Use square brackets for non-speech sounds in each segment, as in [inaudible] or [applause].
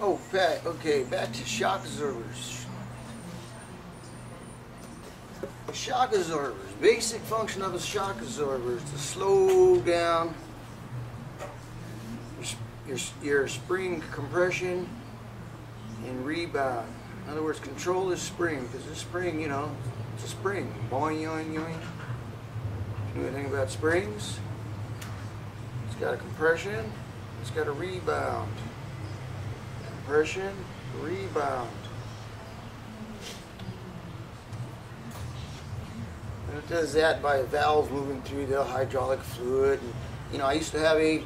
Oh, back, okay, back to shock absorbers. Shock absorbers. Basic function of a shock absorber is to slow down your, your, your spring compression and rebound. In other words, control the spring, because the spring, you know, it's a spring. Boing, yoing, yoing. You know anything about springs? It's got a compression, it's got a rebound. Compression, rebound. And it does that by valves moving through the hydraulic fluid. And, you know, I used to have a,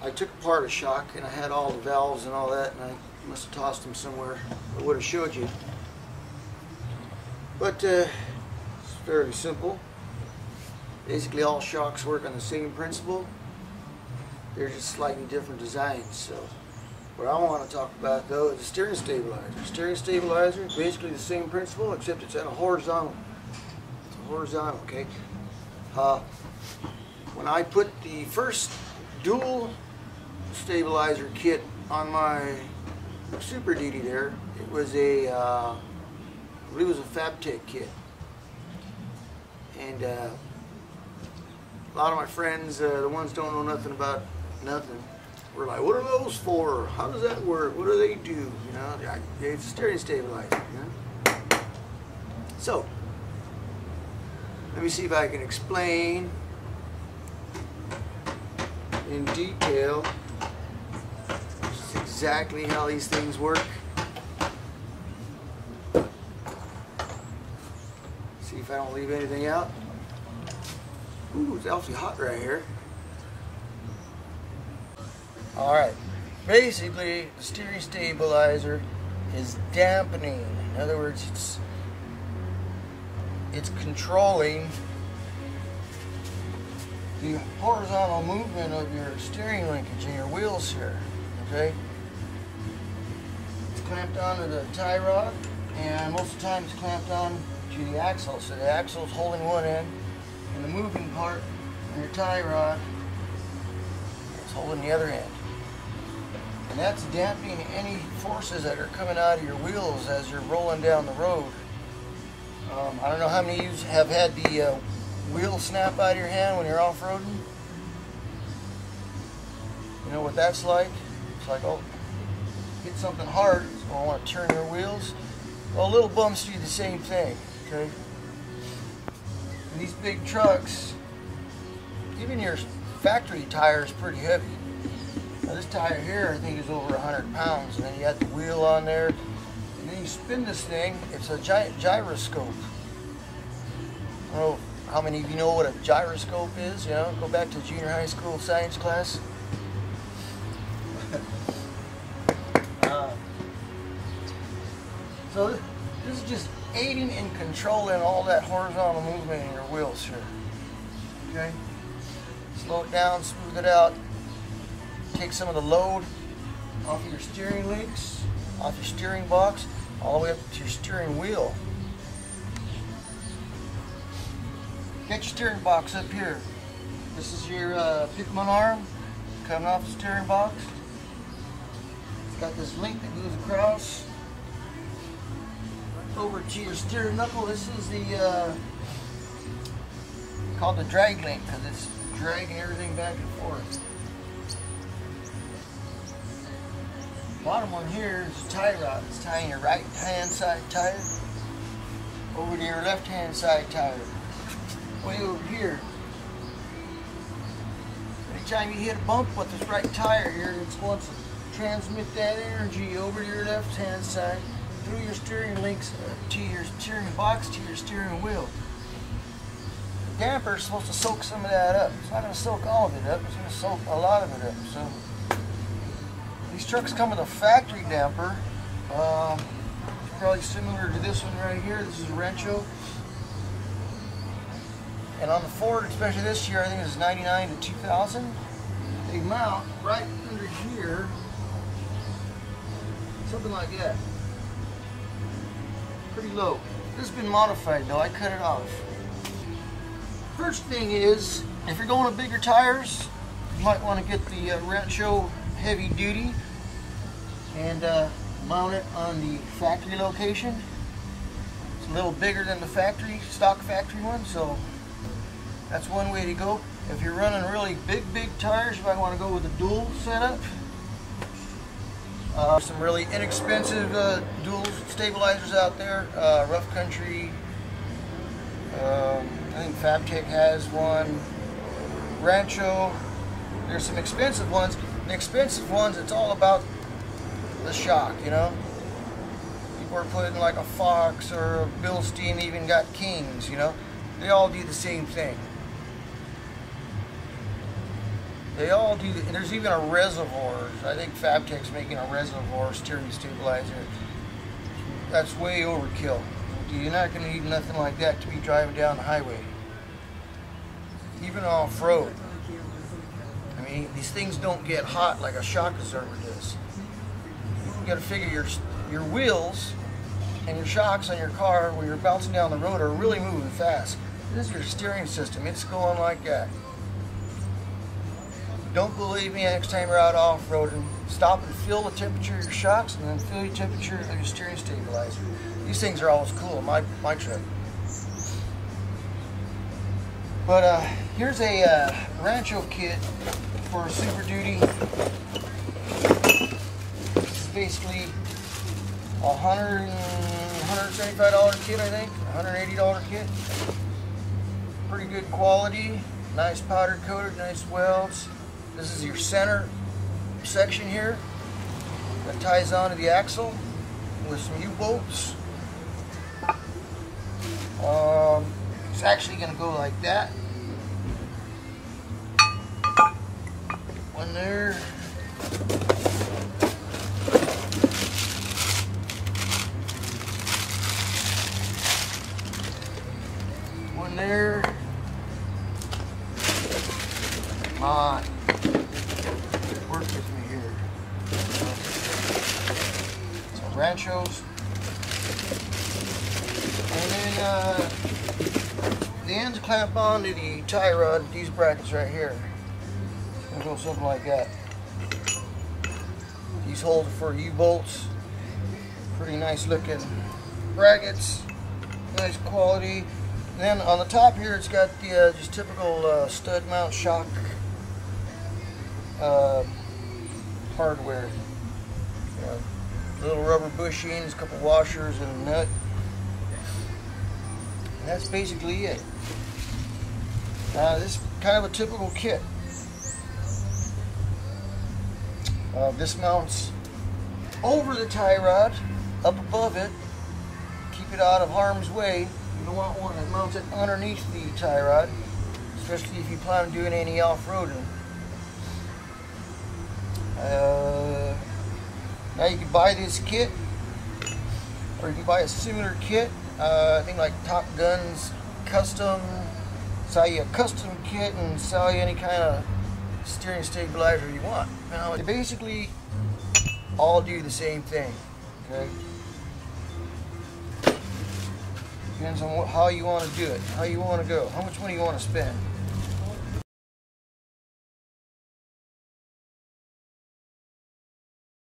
I took apart a shock and I had all the valves and all that, and I must have tossed them somewhere. I would have showed you. But uh, it's fairly simple. Basically, all shocks work on the same principle. They're just slightly different designs. So, what I want to talk about though is the steering stabilizer. Steering stabilizer is basically the same principle, except it's at a horizontal. It's a horizontal, okay? Uh, when I put the first dual stabilizer kit on my Super Duty there, it was a, uh, I believe it was a FabTech kit. And uh, a lot of my friends, uh, the ones don't know nothing about nothing, were like, what are those for? How does that work? What do they do? You know, it's steering stabilizer, you know? So, let me see if I can explain in detail exactly how these things work. See if I don't leave anything out. Ooh, it's awfully hot right here. Alright, basically the steering stabilizer is dampening. In other words, it's it's controlling the horizontal movement of your steering linkage and your wheels here. Okay? It's clamped onto the tie rod and most of the time it's clamped on to the axle. So the axle is holding one end and the moving part on your tie rod is holding the other end. And that's damping any forces that are coming out of your wheels as you're rolling down the road. Um, I don't know how many of you have had the uh, wheel snap out of your hand when you're off-roading. You know what that's like? It's like, oh, hit something hard, so I want to turn your wheels. Well, little bumps do the same thing, okay? And these big trucks, even your factory tire is pretty heavy. Now this tire here, I think is over 100 pounds, and then you got the wheel on there, and then you spin this thing, it's a giant gyroscope. I don't know how many of you know what a gyroscope is, you know, go back to junior high school science class. [laughs] uh, so this, this is just aiding and controlling all that horizontal movement in your wheels here. Okay? Slow it down, smooth it out, take some of the load off your steering links, off your steering box, all the way up to your steering wheel. Get your steering box up here. This is your uh, pitman arm coming off the steering box. It's got this link that goes across over to your steering knuckle. This is the uh, called the drag link because it's dragging everything back and forth. Bottom one here is a tie rod. It's tying your right hand side tire over to your left hand side tire. Way over here. Anytime you hit a bump with this right tire here, it's going to transmit that energy over to your left hand side through your steering links uh, to your steering box to your steering wheel. The damper is supposed to soak some of that up. It's not going to soak all of it up. It's going to soak a lot of it up. So these trucks come with a factory damper. Um, probably similar to this one right here. This is a Rancho. And on the Ford, especially this year, I think it's 99 to 2000. They mount right under here, something like that. Pretty low. This has been modified though, I cut it off. First thing is, if you're going to bigger tires, you might want to get the uh, Rancho heavy duty. and uh, mount it on the factory location. It's a little bigger than the factory, stock factory one, so that's one way to go. If you're running really big, big tires, you might want to go with a dual setup. Uh, some really inexpensive uh, dual stabilizers out there. Uh, Rough Country, um, I think Fabtech has one. Rancho. There's some expensive ones. The expensive ones, it's all about the shock, you know. People are putting like a Fox or a Bilstein, even got Kings, you know. They all do the same thing. They all do, and there's even a reservoir. I think Fabtech's making a reservoir steering stabilizer. That's way overkill. You're not going to need nothing like that to be driving down the highway. Even off-road. Mean, these things don't get hot like a shock absorber does. You got to figure your, your wheels and your shocks on your car when you're bouncing down the road are really moving fast. This is your steering system. It's going like that. Don't believe me next time you're out off-roading. Stop and feel the temperature of your shocks and then feel the temperature of your steering stabilizer. These things are always cool in my, my truck. But uh, here's a uh, Rancho kit for Super Duty. It's basically a hundred $175 kit, I think. $180 kit. Pretty good quality. Nice powder coated, nice welds. This is your center section here that ties onto the axle with some U-bolts. Um, it's actually going to go like that. One there. One there. Come on. Work with me here. Some ranchos. And then uh, the ends clamp onto the tie rod, these brackets right here. Gonna go something like that. These holes for U-bolts. Pretty nice looking brackets. Nice quality. And then on the top here, it's got the uh, just typical uh, stud mount shock uh, hardware. little rubber bushings, a couple washers, and a nut. And that's basically it. Uh, this is kind of a typical kit. Uh, this mounts over the tie rod, up above it, keep it out of harm's way. You don't want one that mounts it underneath the tie rod, especially if you plan on doing any off-roading. Uh, now you can buy this kit, or you can buy a similar kit. Uh, I think like Top Guns Custom, sell you a custom kit and sell you any kind of steering stabilizer you want. Now, they basically all do the same thing, okay? Depends on what, how you want to do it, how you want to go, how much money you want to spend.